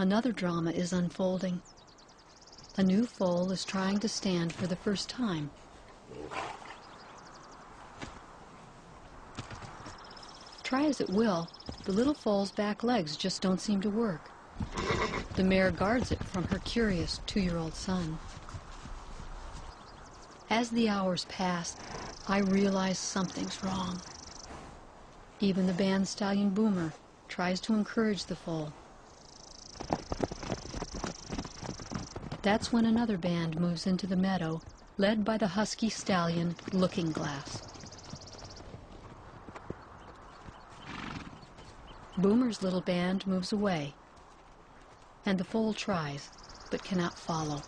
another drama is unfolding. A new foal is trying to stand for the first time. Try as it will, the little foal's back legs just don't seem to work. The mare guards it from her curious two-year-old son. As the hours pass, I realize something's wrong. Even the band stallion Boomer tries to encourage the foal. That's when another band moves into the meadow, led by the husky stallion Looking Glass. Boomer's little band moves away, and the foal tries, but cannot follow.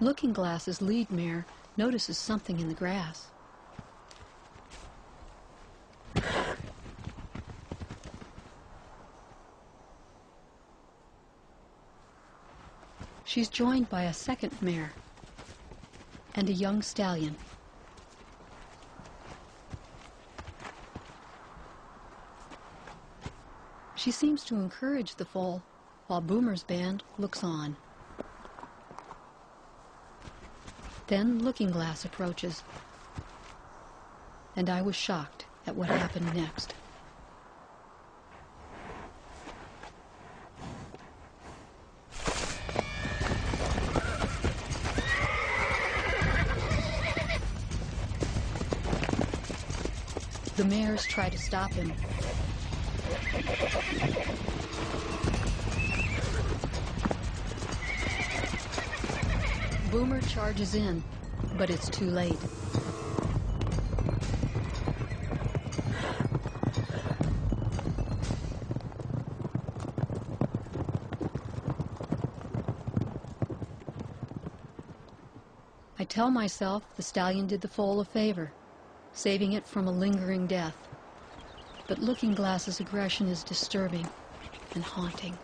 Looking Glass's lead mare notices something in the grass. She's joined by a second mare and a young stallion. She seems to encourage the foal, while Boomer's band looks on. Then Looking Glass approaches, and I was shocked at what happened next. The mares try to stop him. Boomer charges in, but it's too late. I tell myself the stallion did the foal a favor, saving it from a lingering death. But Looking Glass's aggression is disturbing and haunting.